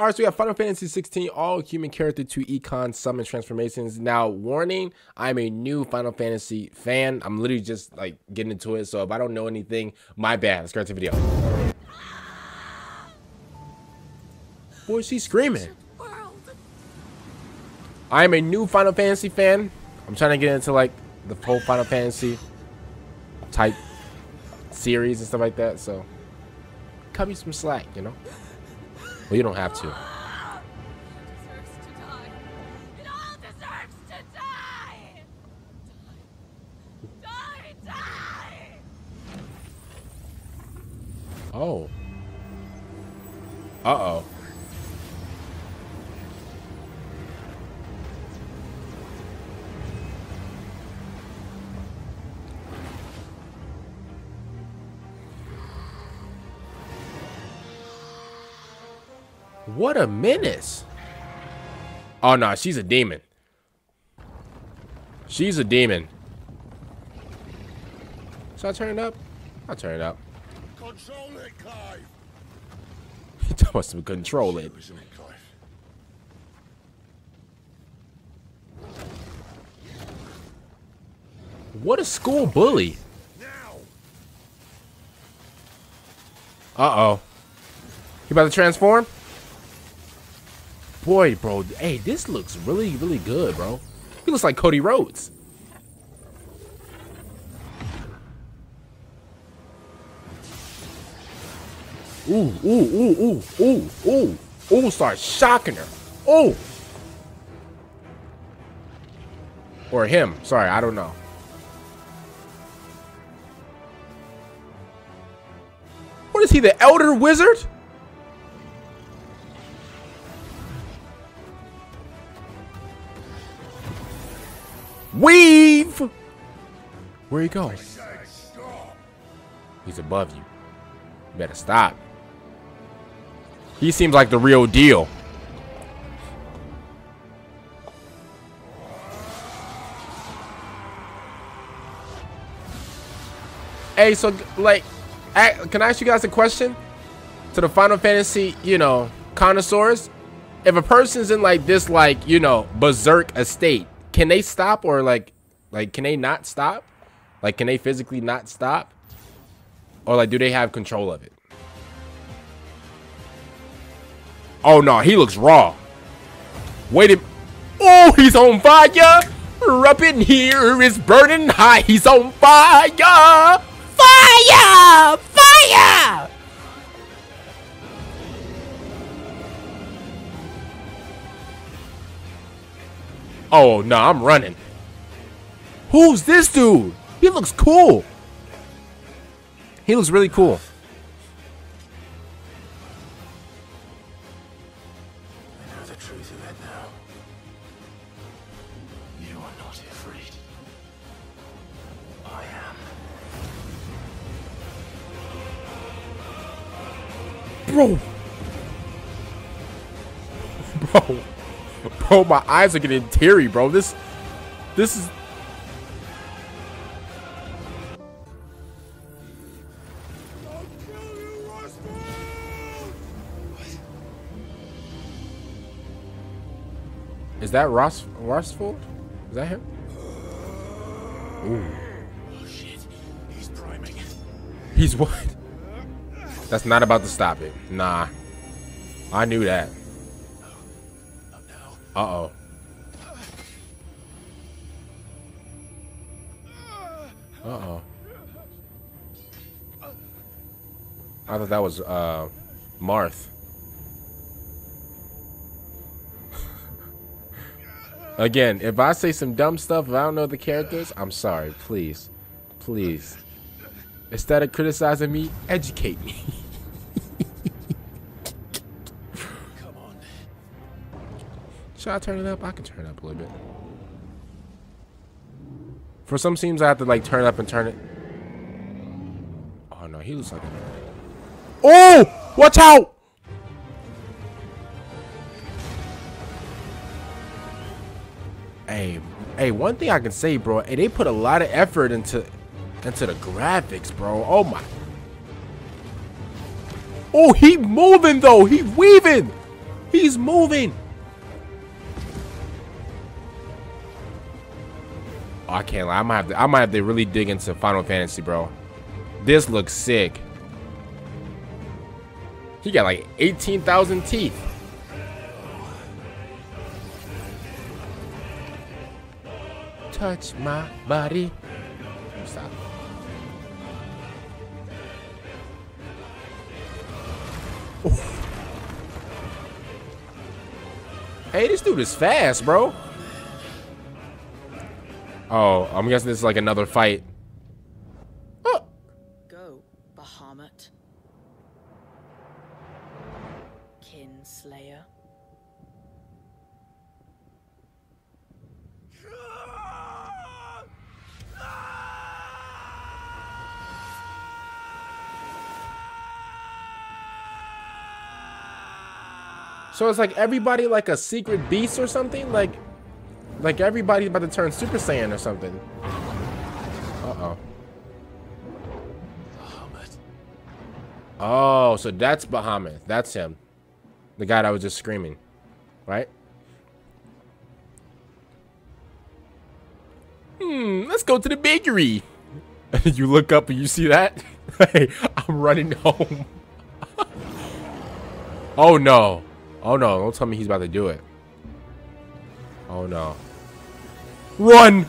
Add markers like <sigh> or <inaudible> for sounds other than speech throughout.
All right, so we have Final Fantasy 16 all human character to Eikon summon transformations. Now, warning, I'm a new Final Fantasy fan. I'm literally just like getting into it. So if I don't know anything, my bad. Let's get to the video. Boy, is she screaming. I am a new Final Fantasy fan. I'm trying to get into like the whole Final Fantasy type series and stuff like that. So cut me some slack, you know? Well, you don't have to. Oh. Uh-oh. What a menace. Oh, no, she's a demon. She's a demon. Should I turn it up? I'll turn it up. Control it, Clive. <laughs> He told us to control it. Isn't it, Clive? What a school bully. Uh-oh. You about to transform? Boy, bro. Hey, this looks really, really good, bro. He looks like Cody Rhodes. Ooh, ooh, ooh, ooh, ooh, ooh. Ooh, start shocking her. Ooh. Or him. Sorry, I don't know. What is he, the Elder Wizard? Weave! Where he go? Say. He's above you. You better stop. He seems like the real deal. Hey, so like, can I ask you guys a question? To the Final Fantasy, you know, connoisseurs, if a person's in like this, like you know, berserk estate, can they stop or like, like, can they not stop? Like, can they physically not stop? Or like, do they have control of it? Oh no, he looks raw. Wait a Oh, he's on fire! Up in here is burning high. He's on fire! Fire! Fire! Oh no, I'm running. Who's this dude? He looks cool. He looks really cool. I know the truth of it now. You are not afraid. I am. Bro. <laughs> Bro. Bro, my eyes are getting teary, bro. This this is Is that Ross Rossford? Is that him? Ooh. Oh shit. He's priming. He's what? That's not about to stop it. Nah. I knew that. Uh-oh. Uh-oh. I thought that was, uh, Marth. <laughs> Again, if I say some dumb stuff, if I don't know the characters, I'm sorry. Please. Please. Instead of criticizing me, educate me. <laughs> Should I turn it up? I can turn it up a little bit. For some scenes, I have to like turn up and turn it. Oh no, he looks like a. Oh! Watch out! Hey, hey, one thing I can say, bro, hey, they put a lot of effort into into the graphics, bro. Oh my. Oh, he moving though. He weaving. He's moving. Oh, I can't lie. I might have to. I might have to really dig into Final Fantasy, bro. This looks sick. He got like 18,000 teeth. Touch my body. Stop. Hey, this dude is fast, bro. Oh, I'm guessing this is like another fight. Oh, Go, Bahamut. Kinslayer. so it's like everybody like a secret beast or something? Like, like everybody's about to turn Super Saiyan or something. Uh-oh. Oh, so that's Bahamut. That's him. The guy that was just screaming. Right? Hmm, let's go to the bakery. <laughs> you look up and you see that? <laughs> hey, I'm running home. <laughs> oh no. Oh no, don't tell me he's about to do it. Oh no. Run!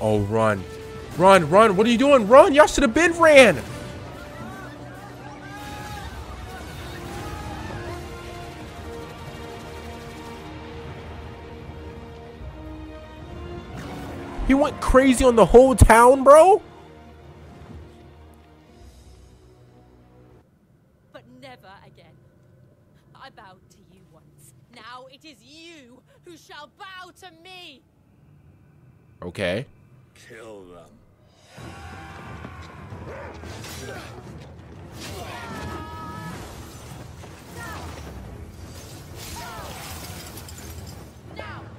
Oh, run. Run, run. What are you doing? Run. Y'all should have been ran. He went crazy on the whole town, bro. You shall bow to me. Okay. Kill them.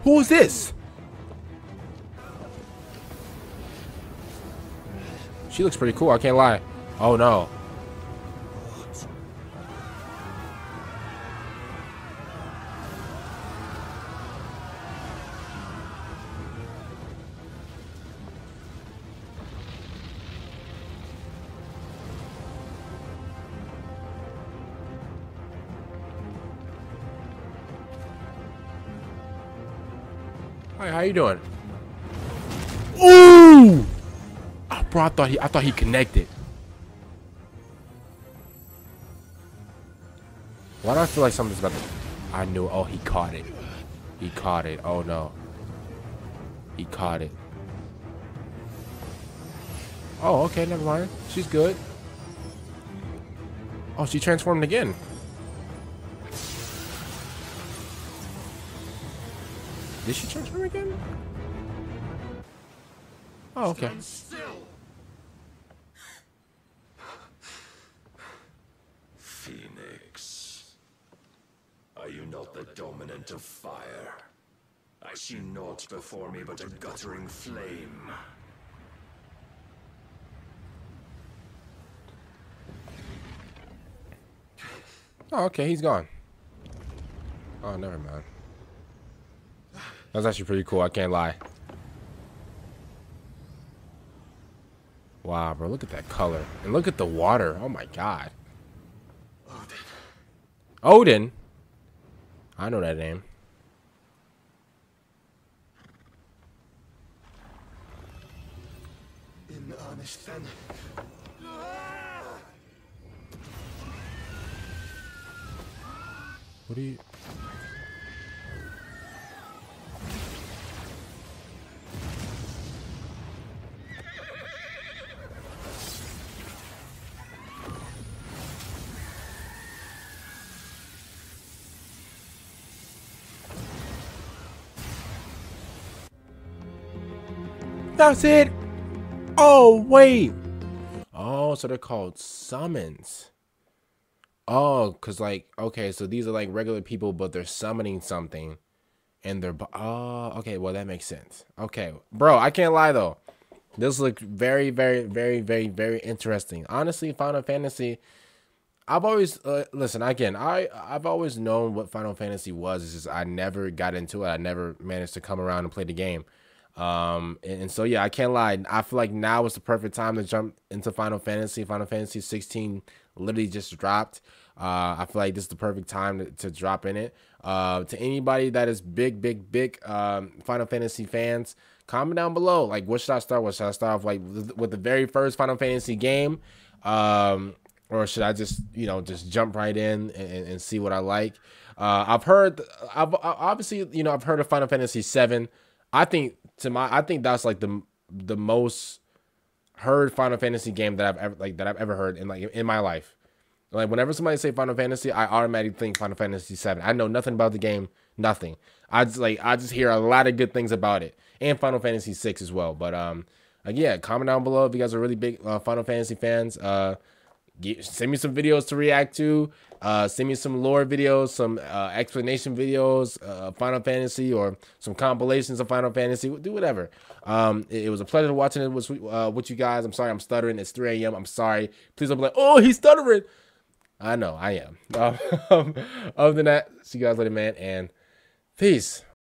Who is this? She looks pretty cool, I can't lie. Oh no. Hi, how you doing? Ooh! Oh, bro, I thought he, I thought he connected. Why do I feel like something's about to? I knew. Oh, he caught it. He caught it. Oh no. He caught it. Oh, okay, never mind. She's good. Oh, she transformed again. Did she transform again? Oh, okay. Still. Phoenix. Are you not the dominant of fire? I see naught before me but a guttering flame. Oh, okay, he's gone. Oh, never mind. That's actually pretty cool, I can't lie. Wow, bro, look at that color. And look at the water. Oh my god. Odin? I know that name. In honest then. What do you... That's it. Oh, wait. Oh, so they're called summons. Oh, cause like okay, so these are like regular people, but they're summoning something, and they're oh okay, well that makes sense. Okay, bro, I can't lie though, this looked very, very, very, very, very interesting. Honestly, Final Fantasy, I've always uh, listen again. I I've always known what Final Fantasy was. It's just I never got into it. I never managed to come around and play the game. Um, and, and, so yeah, I can't lie. I feel like now is the perfect time to jump into Final Fantasy. Final Fantasy 16 literally just dropped. Uh, I feel like this is the perfect time to, to drop in it. Uh, to anybody that is big, big, big um, Final Fantasy fans, comment down below. Like, what should I start with? Should I start off like with the very first Final Fantasy game, um, or should I just you know just jump right in and, and see what I like? Uh, I've heard, I've obviously you know I've heard of Final Fantasy Seven. I think to my I think that's like the the most heard Final Fantasy game that I've ever like that I've ever heard in like in my life. Like whenever somebody say Final Fantasy, I automatically think Final Fantasy 7. I know nothing about the game, nothing. I just like I just hear a lot of good things about it. And Final Fantasy 6 as well. But um like, yeah, comment down below if you guys are really big uh, Final Fantasy fans. Uh get, send me some videos to react to. Uh, send me some lore videos, some uh, explanation videos, uh, Final Fantasy, or some compilations of Final Fantasy. Do whatever. Um, it, it was a pleasure watching it with, uh, with you guys. I'm sorry I'm stuttering. It's 3 a.m. I'm sorry. Please don't be like, oh, he's stuttering. I know I am. <laughs> Um, other than that, see you guys later, man, and peace.